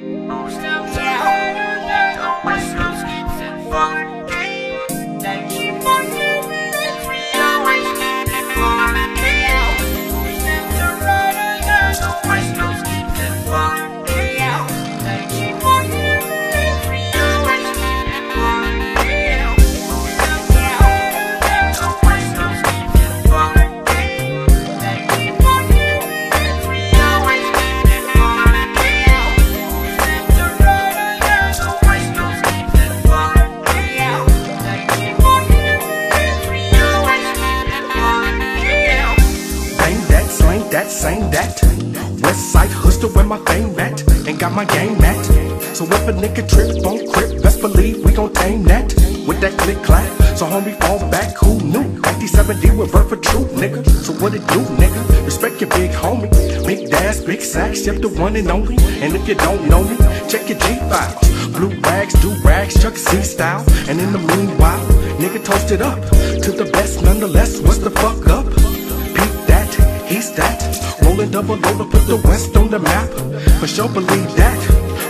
Most of the time, Side where my fame at. Ain't got my game at. So if a nigga trip on crip, best believe we gon' tame that. With that click clap. So homie fall back, who knew? 1970 revert for truth, nigga. So what it do, nigga? Respect your big homie. Big dash, big sacks, yep, the one and only. And if you don't know me, check your G files. Blue rags, do rags, Chuck C style. And in the meanwhile, nigga toast it up. To the best, nonetheless, what's the fuck up? Double over, put the West on the map. For sure, believe that.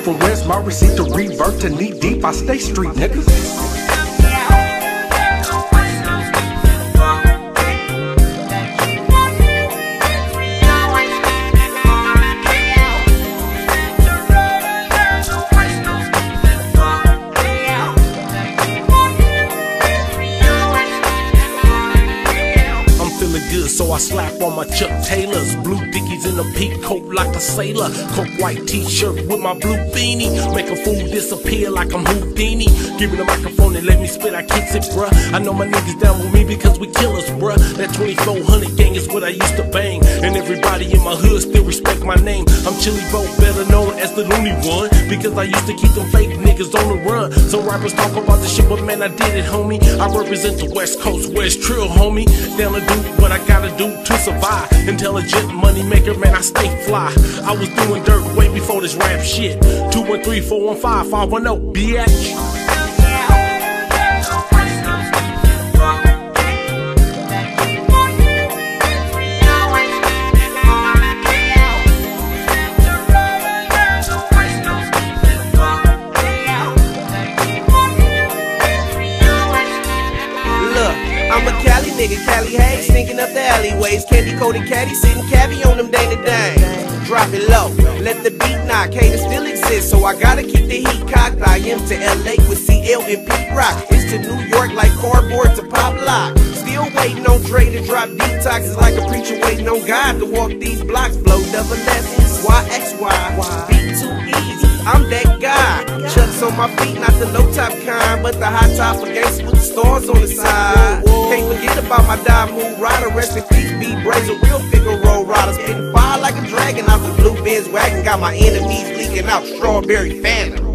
From where's my receipt to Re-Birth to knee deep? I stay street, niggas. Good, so I slap on my Chuck Taylors. Blue dickies in a pink coat like a sailor. Coke white t-shirt with my blue beanie. Make a fool disappear like I'm Houdini. Give me the microphone and let me spit, I kicks it, bruh. I know my niggas down with me because we killers, bruh. That 2400 gang is what I used to bang. And everybody in my hood still respect my name. I'm Chili Bo, better known as the loony one. Because I used to keep them fake niggas on the run. So rappers talk about the shit, but man, I did it, homie. I represent the West Coast, West Trill, homie. Down to do what Gotta do to survive. Intelligent money maker, man, I stay fly. I was doing dirt way before this rap shit. 213 415 510, bitch. Cali Hayes, stinking up the alleyways. Candy coated caddy, sitting cavi on them day to day. Drop it low, let the beat knock. Haters still exist, so I gotta keep the heat cocked. I am to LA with CL and Pete Rock. It's to New York like cardboard to pop lock. Still waiting on Dre to drop detox. It's like a preacher waiting on God to walk these blocks. Blow double lessons. YXY, beat too easy. I'm that guy. Chucks on my feet, not the low top kind, but the high top gangsters with the stars on the side. Can't forget about my diamond rider. Rest in peace, B Braze, a real figure roll rider. Spitting fire like a dragon out the blue Benz wagon. Got my enemies leaking out strawberry phantom.